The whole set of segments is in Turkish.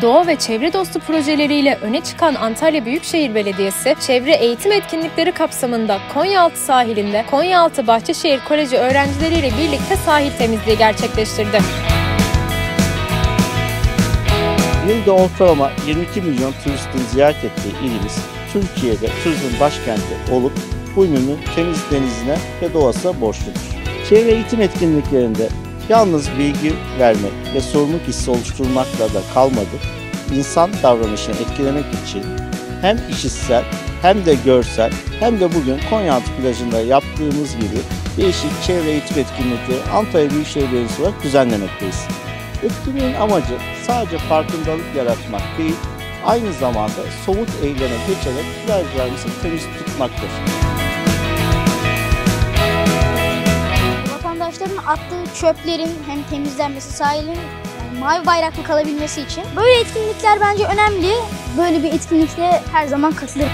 Doğa ve çevre dostu projeleriyle öne çıkan Antalya Büyükşehir Belediyesi, çevre eğitim etkinlikleri kapsamında Konyaaltı sahilinde Konyaaltı Bahçeşehir Koleji öğrencileriyle birlikte sahil temizliği gerçekleştirdi. Yılda ortalama 22 milyon turistin ziyaret ettiği ilimiz, Türkiye'de turizm başkenti olup bu ününü temiz denizine ve doğasına borçludur. Çevre eğitim etkinliklerinde yalnız bilgi vermek ve sorumluluk hissi oluşturmakla da kalmadı. İnsan davranışını etkilemek için hem işitsel hem de görsel hem de bugün Konyaaltı plajında yaptığımız gibi değişik çevre eğitim etkinlikleri Antalya Büyükşehir Belediyesi olarak düzenlemekteyiz. Etkinliğin amacı sadece farkındalık yaratmak değil, aynı zamanda somut eyleme geçerek plajlarımızı temiz tutmaktır. Vatandaşların attığı çöplerin hem temizlenmesi, sahilin yani mavi bayraklı kalabilmesi için. Böyle etkinlikler bence önemli. Böyle bir etkinlikte her zaman katılırım.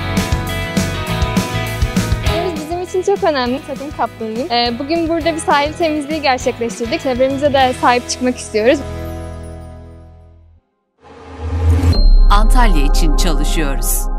İçin çok önemli. Takım kaptanıyım. Ee, Bugün burada bir sahil temizliği gerçekleştirdik. Çevremize de sahip çıkmak istiyoruz. Antalya için çalışıyoruz.